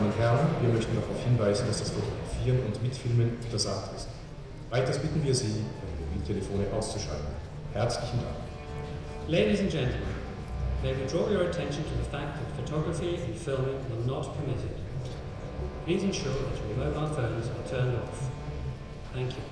Damen und Herren, wir möchten darauf hinweisen, dass das Fotografieren und Mitfilmen untersagt ist. Weiters bitten wir Sie, Ihre Mobiltelefone auszuschalten. Herzlichen Dank. Ladies and gentlemen, may we draw your attention to the fact that photography and filming are not permitted. Please ensure that your mobile phones are turned off. Thank you.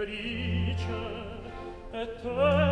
senatrice, et te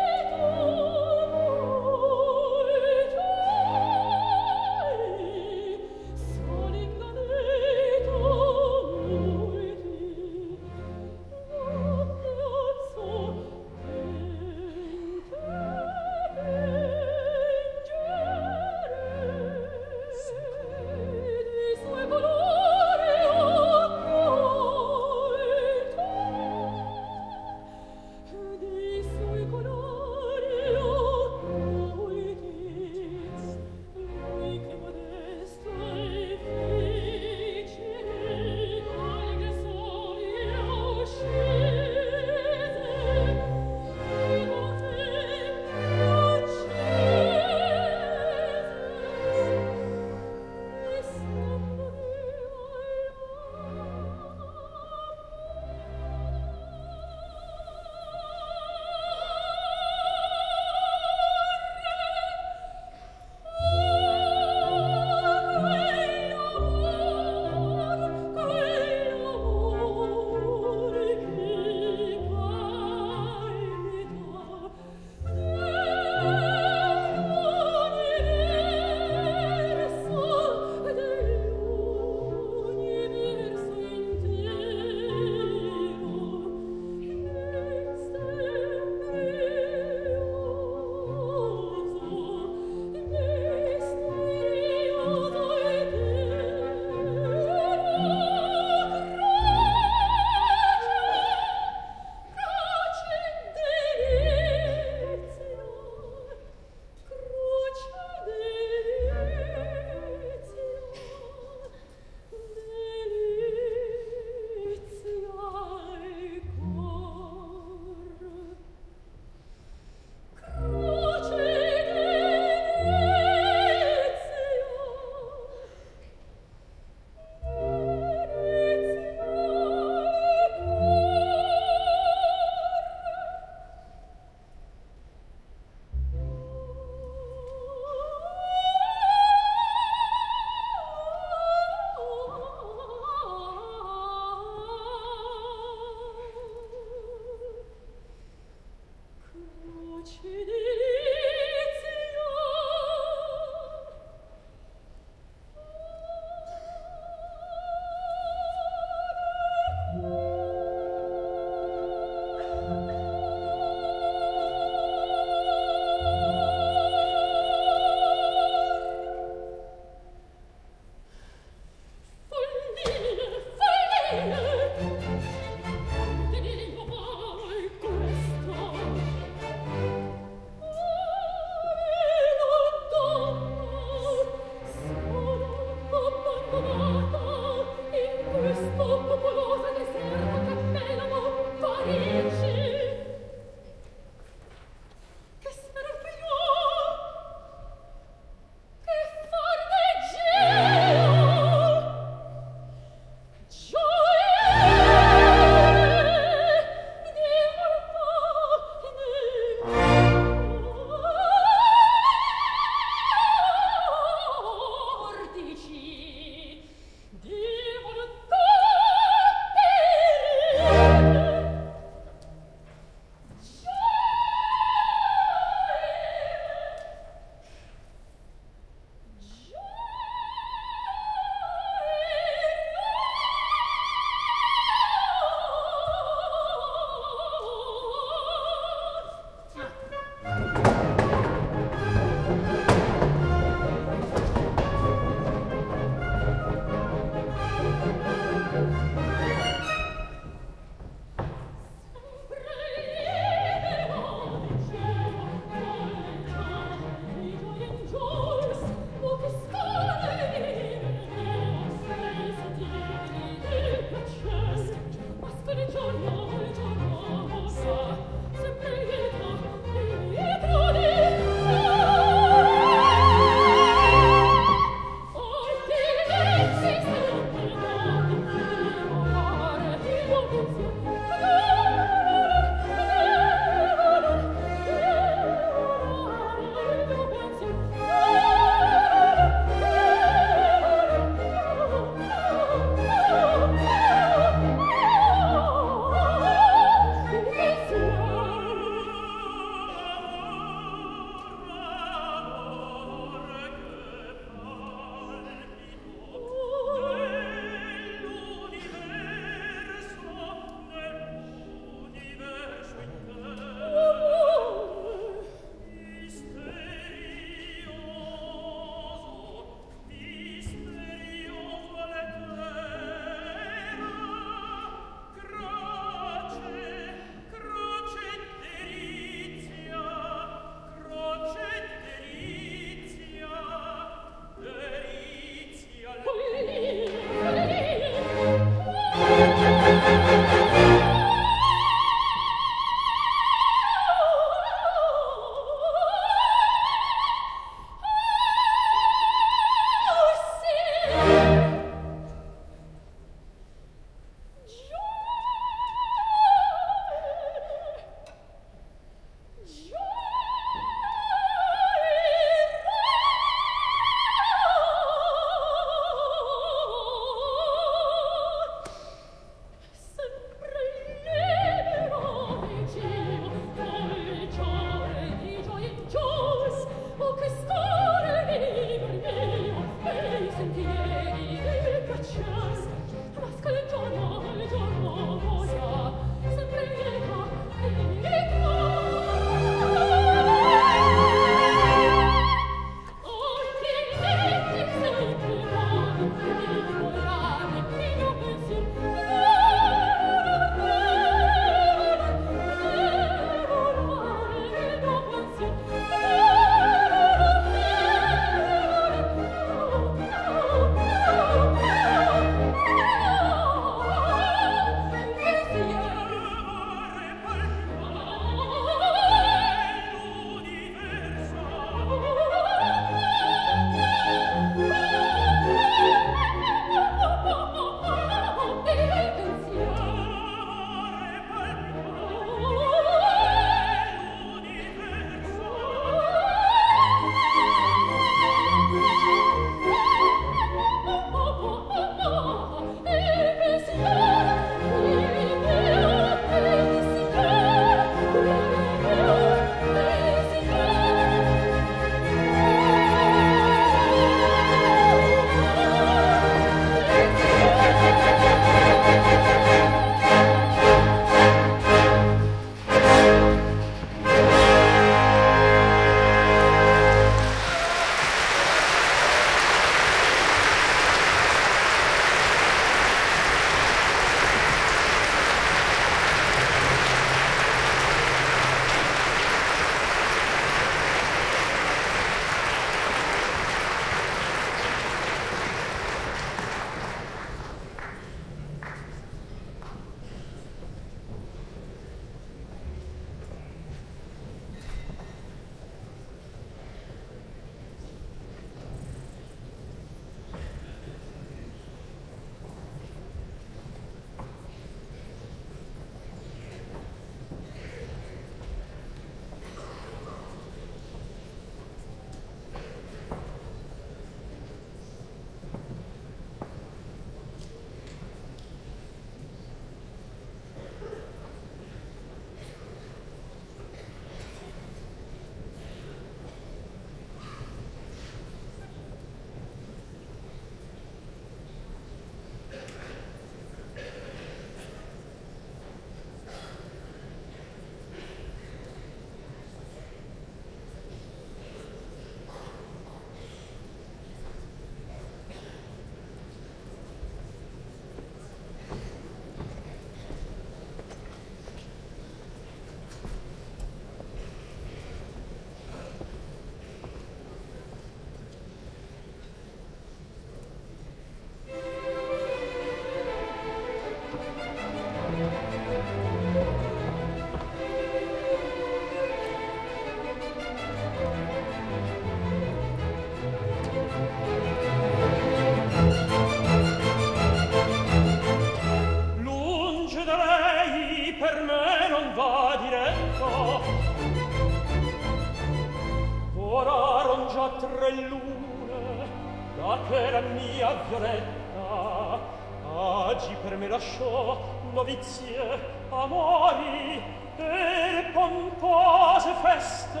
novizie, amori, per pompose feste,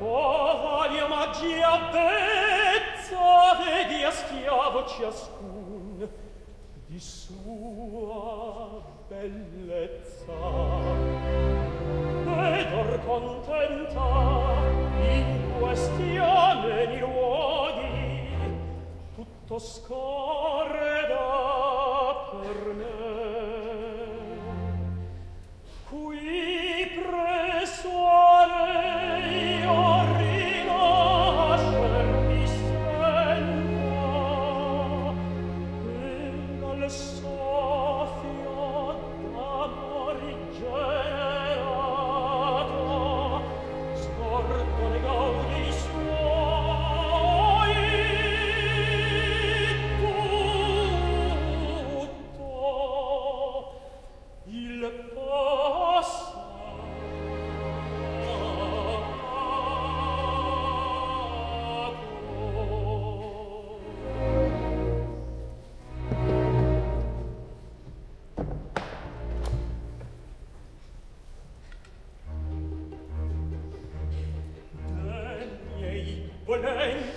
o valio magia bezza, vedi a schiavo ciascun di sua bellezza. Ed or contenta, in questione di luoghi, tutto scorre da per me. lei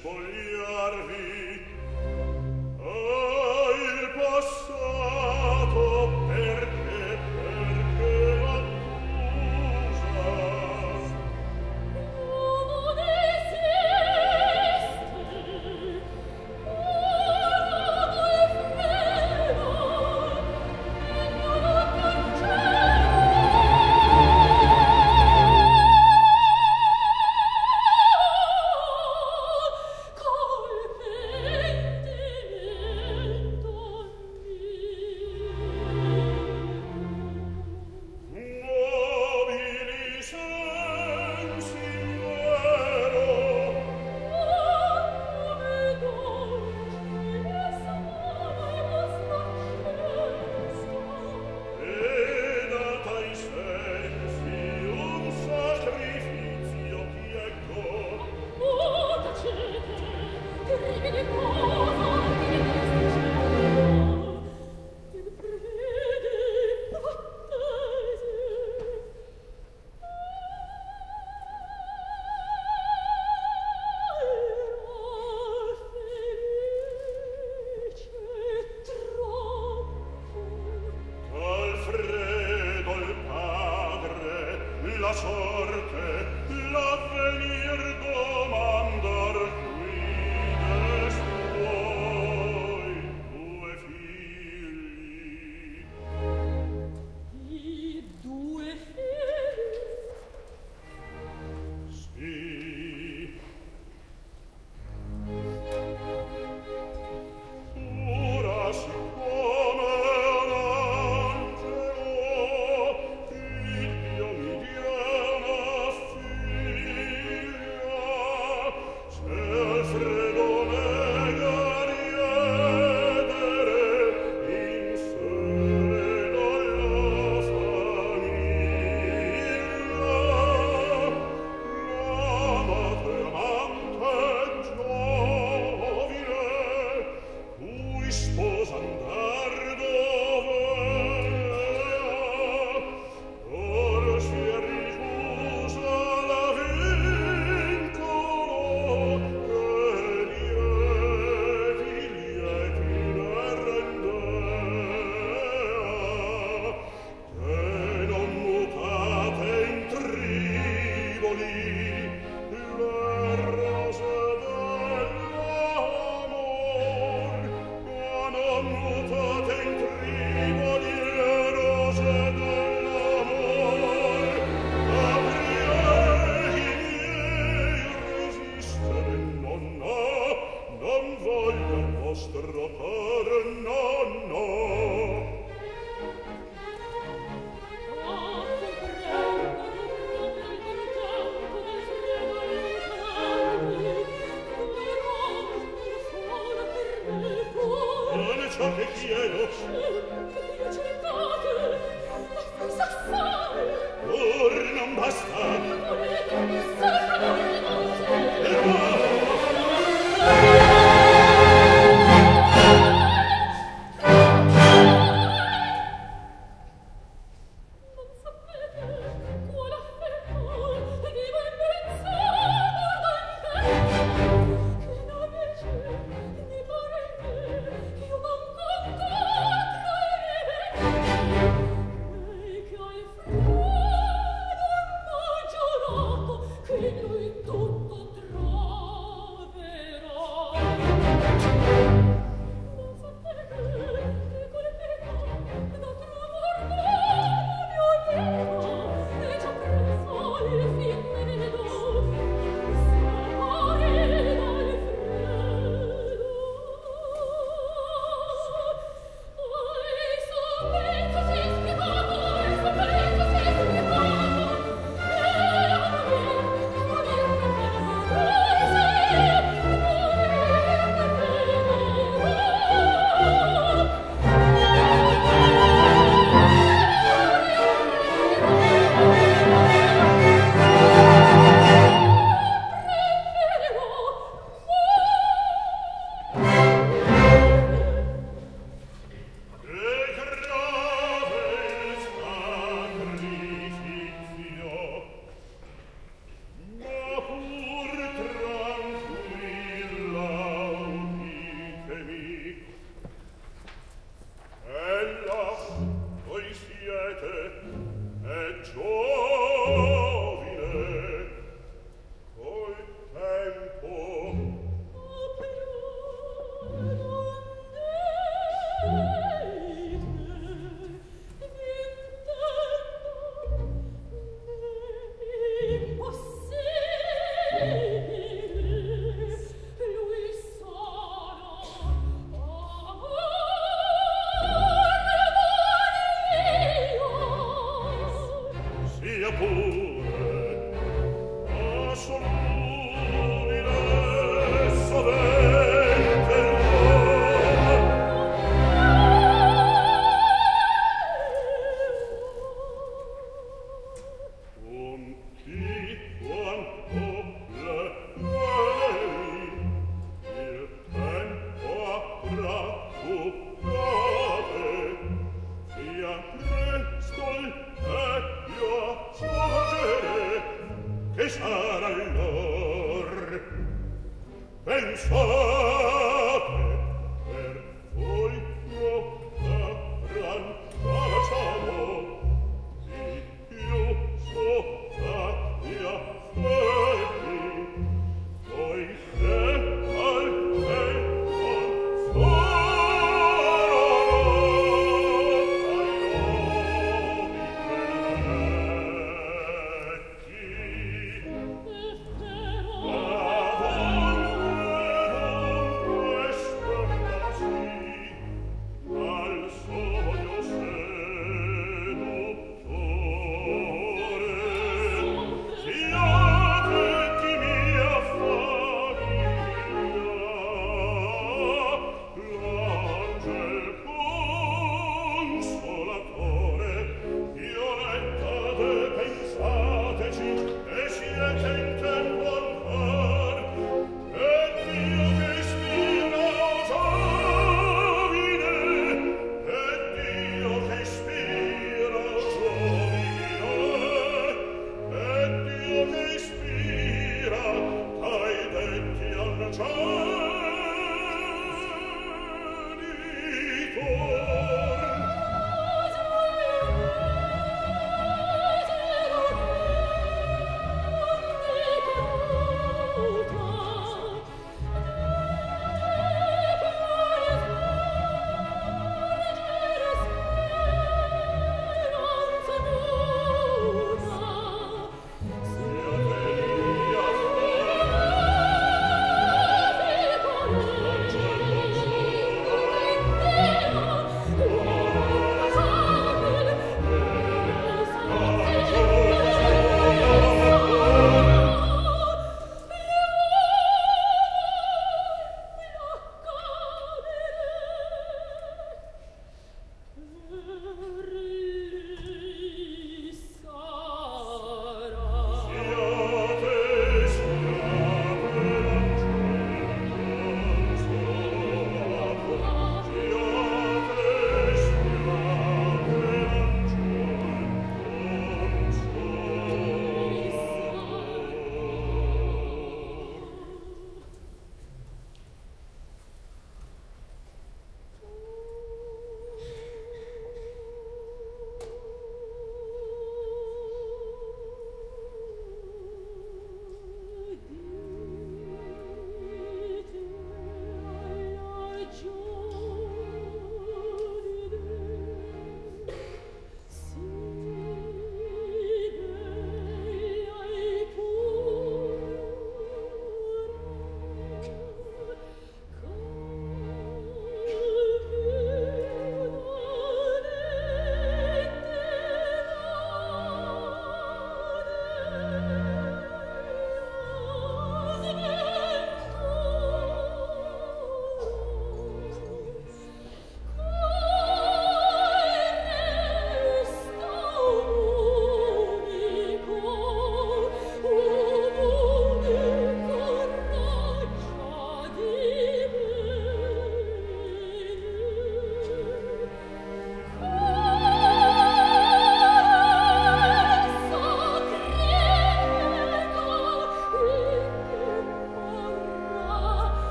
spoliarvi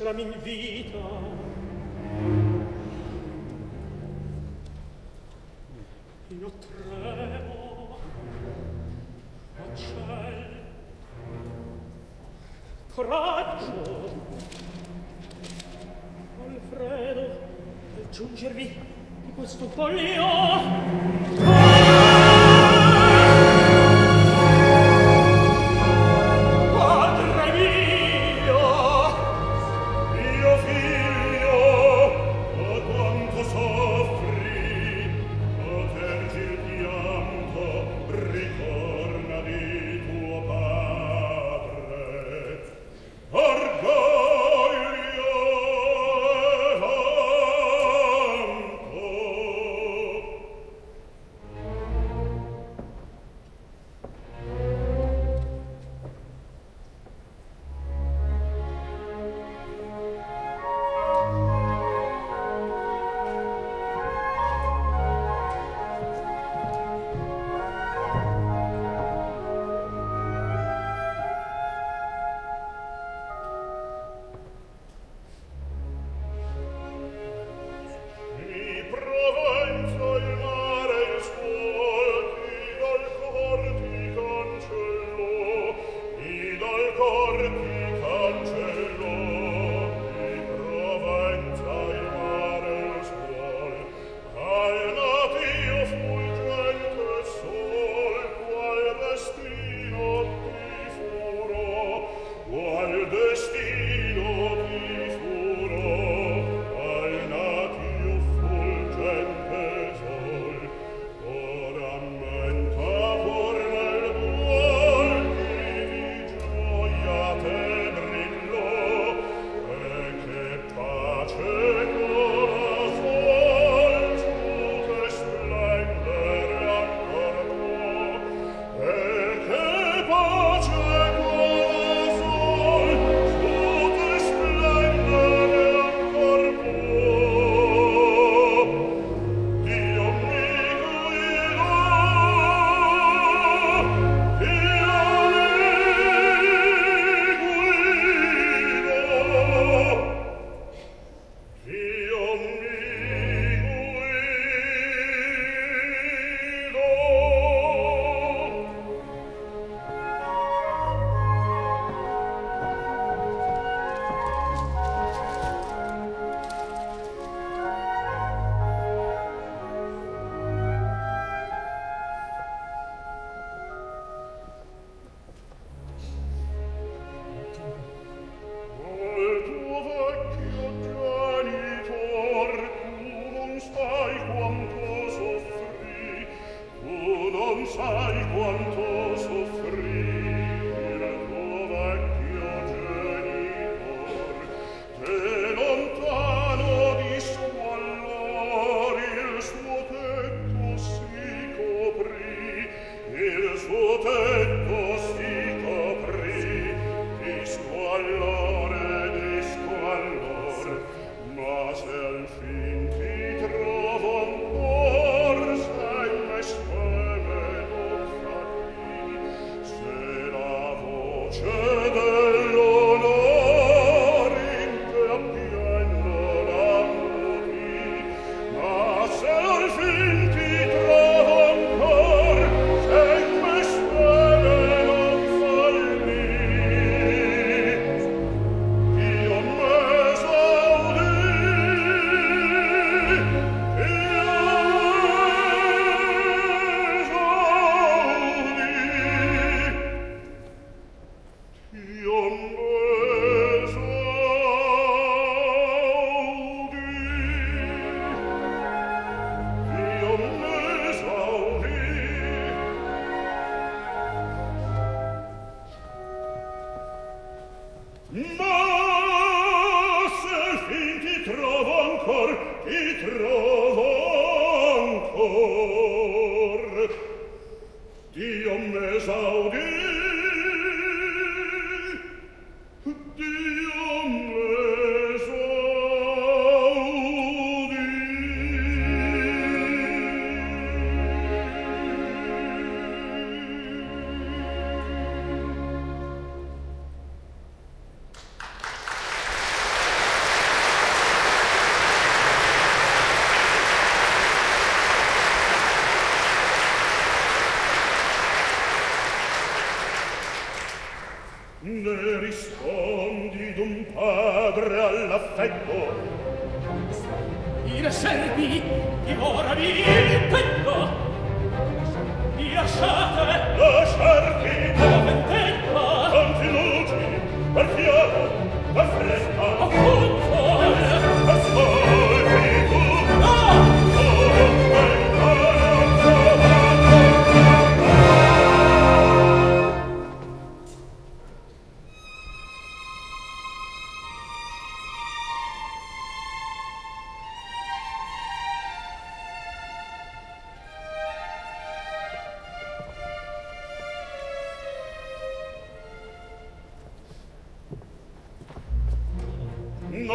nostra m'invito Cristo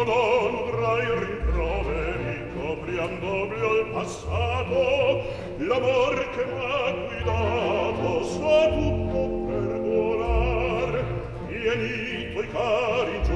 non avrai rimproveri copriam d'oblio il passato l'amor che m'ha guidato sa tutto perdonar vieni tuoi cari giù